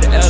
better